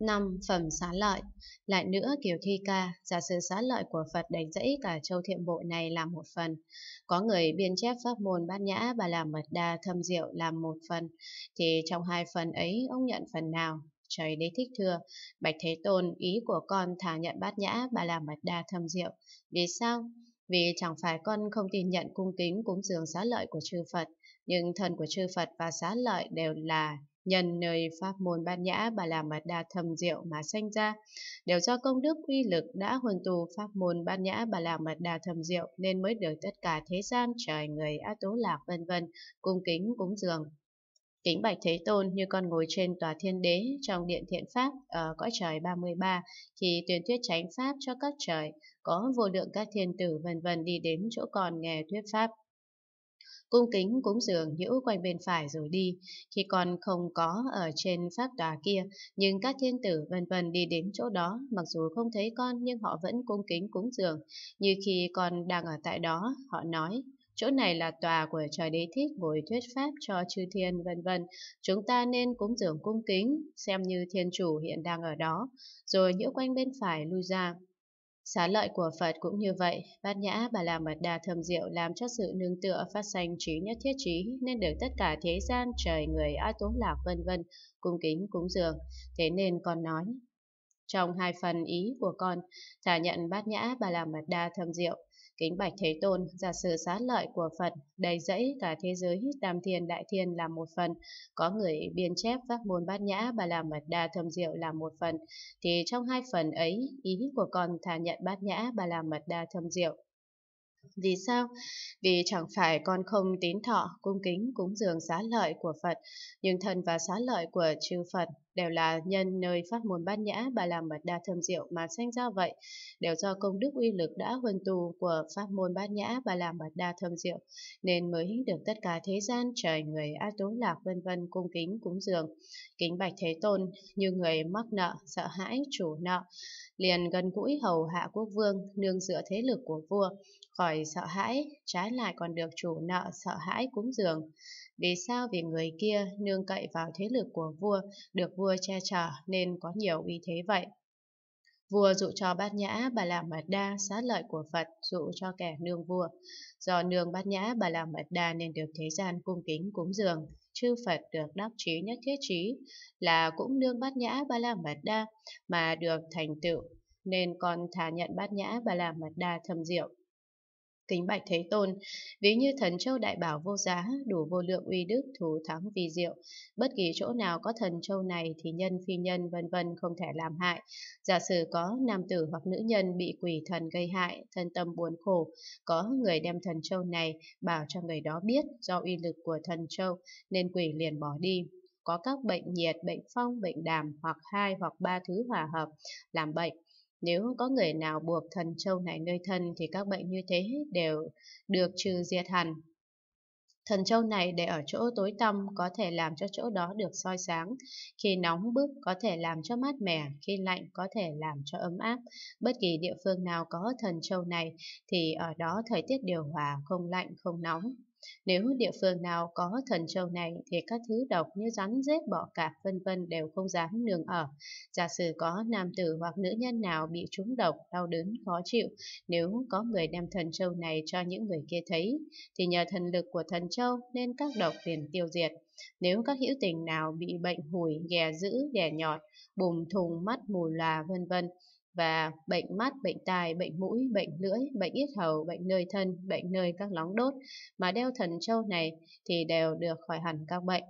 năm Phẩm xá lợi Lại nữa Kiều Thi Ca, giả sử xá lợi của Phật đánh dẫy cả châu thiệm bộ này làm một phần. Có người biên chép pháp môn bát nhã và làm mật đa thâm diệu làm một phần. Thì trong hai phần ấy, ông nhận phần nào? Trời đế thích thưa, Bạch Thế Tôn, ý của con thả nhận bát nhã và làm mật đa thâm diệu. Vì sao? Vì chẳng phải con không tin nhận cung kính cúng dường xá lợi của chư Phật, nhưng thân của chư Phật và xá lợi đều là nhân nơi pháp môn bát nhã bà la mật đa thầm diệu mà sanh ra đều do công đức uy lực đã huân tu pháp môn bát nhã bà la mật đa thầm diệu nên mới được tất cả thế gian trời người a tố lạc vân vân cung kính cúng dường. Kính bạch Thế Tôn như con ngồi trên tòa thiên đế trong điện thiện pháp ở cõi trời 33 thì tuyên thuyết chánh pháp cho các trời, có vô lượng các thiên tử vân vân đi đến chỗ con nghe thuyết pháp cung kính cúng dường nhũ quanh bên phải rồi đi, khi con không có ở trên pháp tòa kia, nhưng các thiên tử vân vân đi đến chỗ đó, mặc dù không thấy con nhưng họ vẫn cung kính cúng dường, như khi con đang ở tại đó, họ nói, chỗ này là tòa của trời đế thích ngồi thuyết pháp cho chư thiên vân vân. Chúng ta nên cúng dường cung kính xem như thiên chủ hiện đang ở đó. Rồi nhiễu quanh bên phải lui ra. Xá lợi của Phật cũng như vậy, bát nhã bà la mật đa thâm diệu làm cho sự nương tựa phát sanh trí nhất thiết trí nên được tất cả thế gian trời người a tố lạc vân vân cung kính cúng dường. Thế nên con nói, trong hai phần ý của con, thả nhận bát nhã bà la mật đa thâm diệu, Kính bạch Thế Tôn, giả sử xá lợi của Phật, đầy dẫy cả thế giới tam thiên đại thiên là một phần, có người biên chép pháp môn bát nhã bà la mật đa thâm diệu là một phần, thì trong hai phần ấy, ý của con thà nhận bát nhã bà la mật đa thâm diệu vì sao? Vì chẳng phải con không tín thọ, cung kính, cúng dường xá lợi của Phật, nhưng thân và xá lợi của chư Phật đều là nhân nơi phát môn bát nhã bà làm mật đa thâm diệu mà sanh ra vậy, đều do công đức uy lực đã huân tu của pháp môn bát nhã bà làm mật đa thâm diệu, nên mới được tất cả thế gian trời người a tố lạc vân vân cung kính cúng dường. Kính bạch Thế Tôn, như người mắc nợ, sợ hãi, chủ nợ, liền gần gũi hầu hạ quốc vương, nương dựa thế lực của vua, khỏi sợ hãi, trái lại còn được chủ nợ sợ hãi cúng dường. Vì sao? Vì người kia nương cậy vào thế lực của vua, được vua che chở nên có nhiều uy thế vậy. Vua dụ cho bát nhã bà làm mật đa xá lợi của Phật dụ cho kẻ nương vua. Do nương bát nhã bà làm mật đa nên được thế gian cung kính cúng dường. Chư Phật được đắc trí nhất thiết trí là cũng nương bát nhã bà làm mật đa mà được thành tựu. Nên con thà nhận bát nhã bà làm mật đa thâm diệu Kính bạch Thế Tôn, ví như thần châu đại bảo vô giá, đủ vô lượng uy đức, thú thắng vì diệu. Bất kỳ chỗ nào có thần châu này thì nhân phi nhân vân vân không thể làm hại. Giả sử có nam tử hoặc nữ nhân bị quỷ thần gây hại, thân tâm buồn khổ, có người đem thần châu này bảo cho người đó biết do uy lực của thần châu nên quỷ liền bỏ đi có các bệnh nhiệt, bệnh phong, bệnh đàm hoặc hai hoặc ba thứ hòa hợp làm bệnh nếu có người nào buộc thần châu này nơi thân thì các bệnh như thế đều được trừ diệt hẳn. Thần châu này để ở chỗ tối tăm có thể làm cho chỗ đó được soi sáng, khi nóng bức có thể làm cho mát mẻ, khi lạnh có thể làm cho ấm áp. Bất kỳ địa phương nào có thần châu này thì ở đó thời tiết điều hòa, không lạnh, không nóng. Nếu địa phương nào có thần châu này thì các thứ độc như rắn rết bọ cạp vân vân đều không dám nương ở. Giả sử có nam tử hoặc nữ nhân nào bị trúng độc, đau đớn, khó chịu, nếu có người đem thần châu này cho những người kia thấy, thì nhờ thần lực của thần châu nên các độc liền tiêu diệt. Nếu các hữu tình nào bị bệnh hủi, ghè dữ, ghè nhọt, bùm thùng, mắt mù lòa vân vân và bệnh mắt, bệnh tai, bệnh mũi, bệnh lưỡi, bệnh yết hầu, bệnh nơi thân, bệnh nơi các lóng đốt mà đeo thần châu này thì đều được khỏi hẳn các bệnh.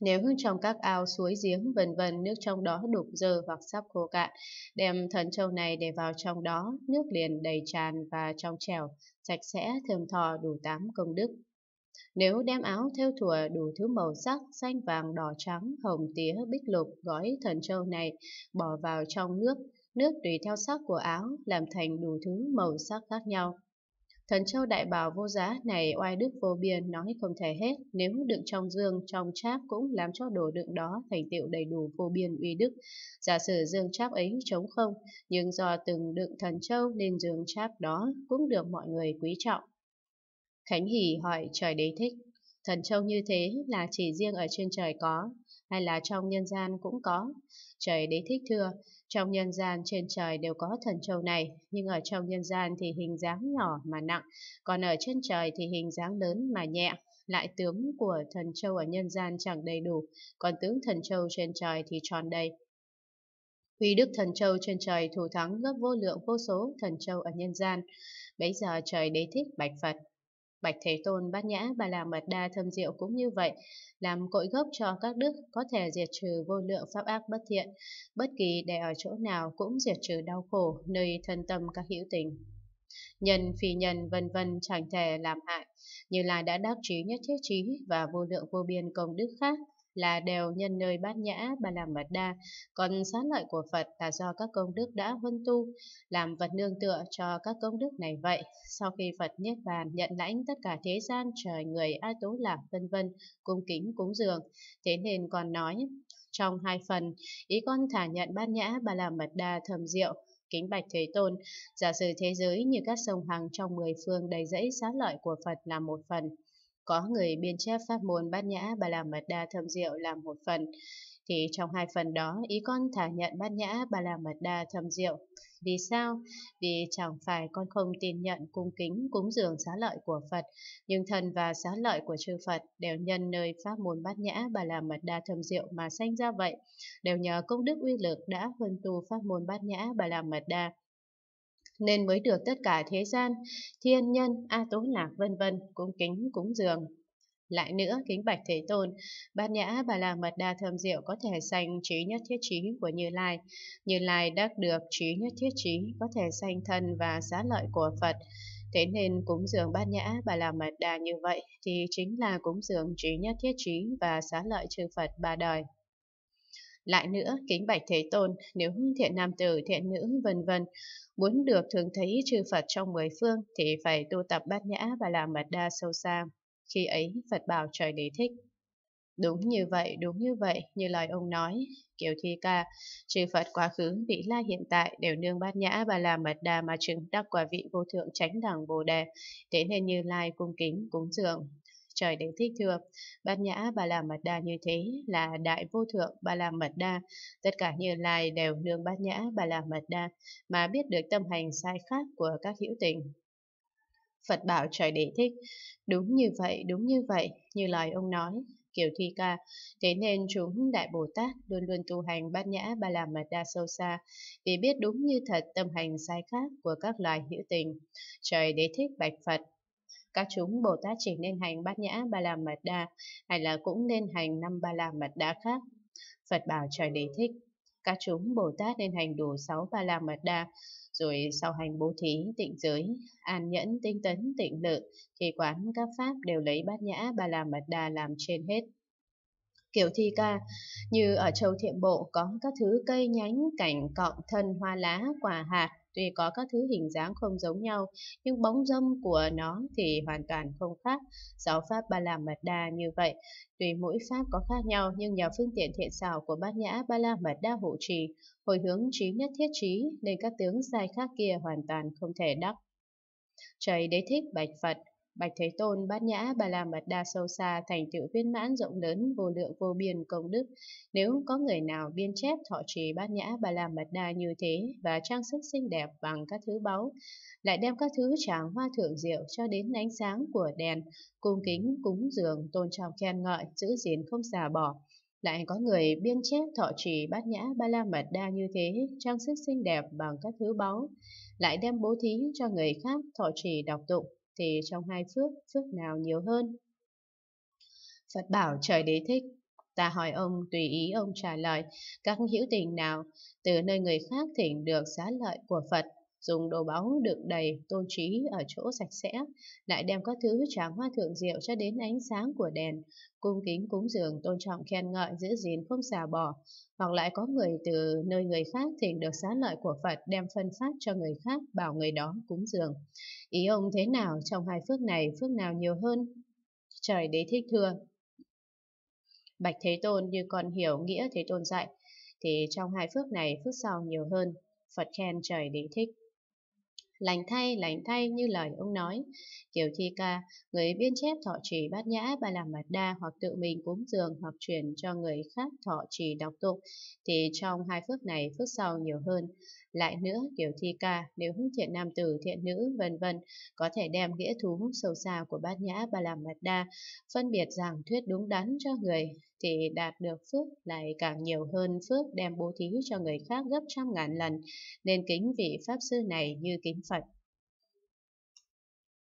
Nếu trong các ao suối giếng vân vân nước trong đó đục dơ hoặc sắp khô cạn, đem thần châu này để vào trong đó, nước liền đầy tràn và trong trẻo, sạch sẽ, thơm thò đủ tám công đức. Nếu đem áo theo thùa đủ thứ màu sắc xanh vàng đỏ trắng hồng tía bích lục gói thần châu này bỏ vào trong nước nước tùy theo sắc của áo làm thành đủ thứ màu sắc khác nhau. Thần châu đại bảo vô giá này oai đức vô biên nói không thể hết, nếu đựng trong dương, trong cháp cũng làm cho đồ đựng đó thành tựu đầy đủ vô biên uy đức. Giả sử dương cháp ấy trống không, nhưng do từng đựng thần châu nên dương cháp đó cũng được mọi người quý trọng. Khánh Hỷ hỏi trời đế thích, thần châu như thế là chỉ riêng ở trên trời có, hay là trong nhân gian cũng có? Trời đế thích thưa, trong nhân gian trên trời đều có thần châu này, nhưng ở trong nhân gian thì hình dáng nhỏ mà nặng, còn ở trên trời thì hình dáng lớn mà nhẹ. Lại tướng của thần châu ở nhân gian chẳng đầy đủ, còn tướng thần châu trên trời thì tròn đầy. Huy đức thần châu trên trời thủ thắng gấp vô lượng vô số thần châu ở nhân gian. Bấy giờ trời đế thích bạch Phật. Bạch Thế Tôn Bát Nhã Bà La Mật Đa Thâm Diệu cũng như vậy, làm cội gốc cho các đức có thể diệt trừ vô lượng pháp ác bất thiện, bất kỳ để ở chỗ nào cũng diệt trừ đau khổ nơi thân tâm các hữu tình. Nhân phi nhân vân vân chẳng thể làm hại, như là đã đắc trí nhất thiết trí và vô lượng vô biên công đức khác là đều nhân nơi bát nhã ba la mật đa, còn xá lợi của Phật là do các công đức đã huân tu, làm vật nương tựa cho các công đức này vậy. Sau khi Phật Niết Bàn nhận lãnh tất cả thế gian trời người A Tố Lạc vân vân cung kính cúng dường, thế nên còn nói trong hai phần, ý con thả nhận bát nhã ba la mật đa thầm diệu, kính bạch Thế Tôn, giả sử thế giới như các sông hằng trong mười phương đầy dẫy xá lợi của Phật là một phần, có người biên chép pháp môn bát nhã bà la mật đa thâm diệu làm một phần, thì trong hai phần đó ý con thả nhận bát nhã bà la mật đa thâm diệu. Vì sao? Vì chẳng phải con không tin nhận cung kính cúng dường xá lợi của Phật, nhưng thần và xá lợi của chư Phật đều nhân nơi pháp môn bát nhã bà la mật đa thâm diệu mà sanh ra vậy, đều nhờ công đức uy lực đã huân tu pháp môn bát nhã bà la mật đa nên mới được tất cả thế gian, thiên nhân, A Tố Lạc vân vân cung kính cúng dường. Lại nữa, kính bạch Thế Tôn, bát nhã bà la mật đa thơm diệu có thể sanh trí nhất thiết trí của Như Lai. Như Lai đắc được trí nhất thiết trí có thể sanh thân và giá lợi của Phật. Thế nên cúng dường bát nhã bà la mật đa như vậy thì chính là cúng dường trí nhất thiết trí và xá lợi chư Phật ba đời. Lại nữa, kính bạch Thế Tôn, nếu thiện nam tử, thiện nữ, vân vân muốn được thường thấy chư Phật trong mười phương thì phải tu tập bát nhã và làm mật đa sâu xa. Khi ấy, Phật bảo trời đế thích. Đúng như vậy, đúng như vậy, như lời ông nói, kiều thi ca, chư Phật quá khứ, vị lai hiện tại đều nương bát nhã và làm mật đa mà chứng đắc quả vị vô thượng chánh đẳng bồ đề, thế nên như lai cung kính, cúng dường, trời đều thích thưa. Bát nhã bà la mật đa như thế là đại vô thượng bà la mật đa. Tất cả như lai đều nương bát nhã bà la mật đa mà biết được tâm hành sai khác của các hữu tình. Phật bảo trời đế thích. Đúng như vậy, đúng như vậy, như lời ông nói, kiểu thi ca. Thế nên chúng Đại Bồ Tát luôn luôn tu hành bát nhã ba la mật đa sâu xa, vì biết đúng như thật tâm hành sai khác của các loài hữu tình. Trời đế thích bạch Phật, các chúng Bồ Tát chỉ nên hành bát nhã ba la mật đa hay là cũng nên hành năm ba la mật đa khác. Phật bảo trời đế thích. Các chúng Bồ Tát nên hành đủ sáu ba la mật đa, rồi sau hành bố thí, tịnh giới, an nhẫn, tinh tấn, tịnh lự, thì quán các pháp đều lấy bát nhã ba la mật đa làm trên hết. Kiểu thi ca, như ở châu thiện bộ có các thứ cây nhánh, cảnh, cọng, thân, hoa lá, quả hạt, Tuy có các thứ hình dáng không giống nhau, nhưng bóng dâm của nó thì hoàn toàn không khác. giáo pháp ba la mật đa như vậy, tuy mỗi pháp có khác nhau nhưng nhờ phương tiện thiện xảo của bát nhã ba la mật đa hộ trì, hồi hướng trí nhất thiết trí nên các tướng sai khác kia hoàn toàn không thể đắc. Trời đế thích bạch Phật, Bạch Thế Tôn bát nhã bà la mật đa sâu xa thành tựu viên mãn rộng lớn vô lượng vô biên công đức. Nếu có người nào biên chép thọ trì bát nhã bà la mật đa như thế và trang sức xinh đẹp bằng các thứ báu, lại đem các thứ tràng hoa thượng diệu cho đến ánh sáng của đèn, cung kính cúng dường tôn trọng khen ngợi, giữ gìn không xả bỏ. Lại có người biên chép thọ trì bát nhã ba la mật đa như thế, trang sức xinh đẹp bằng các thứ báu, lại đem bố thí cho người khác thọ trì đọc tụng thì trong hai phước, phước nào nhiều hơn? Phật bảo trời đế thích. Ta hỏi ông tùy ý ông trả lời, các hữu tình nào từ nơi người khác thỉnh được xá lợi của Phật, dùng đồ báu đựng đầy tôn trí ở chỗ sạch sẽ, lại đem các thứ tráng hoa thượng diệu cho đến ánh sáng của đèn, cung kính cúng dường tôn trọng khen ngợi giữ gìn không xả bỏ, hoặc lại có người từ nơi người khác thỉnh được xá lợi của Phật đem phân phát cho người khác bảo người đó cúng dường. Ý ông thế nào trong hai phước này, phước nào nhiều hơn? Trời đế thích thưa. Bạch Thế Tôn như còn hiểu nghĩa Thế Tôn dạy, thì trong hai phước này phước sau nhiều hơn. Phật khen trời đế thích. Lành thay, lành thay như lời ông nói. Kiểu thi ca, người biên chép thọ trì bát nhã ba la mật đa hoặc tự mình cúng dường hoặc truyền cho người khác thọ trì đọc tụng thì trong hai phước này phước sau nhiều hơn. Lại nữa, kiểu thi ca, nếu thiện nam tử, thiện nữ, vân vân có thể đem nghĩa thú sâu xa của bát nhã ba la mật đa phân biệt rằng thuyết đúng đắn cho người thì đạt được phước lại càng nhiều hơn phước đem bố thí cho người khác gấp trăm ngàn lần nên kính vị Pháp Sư này như kính Phật.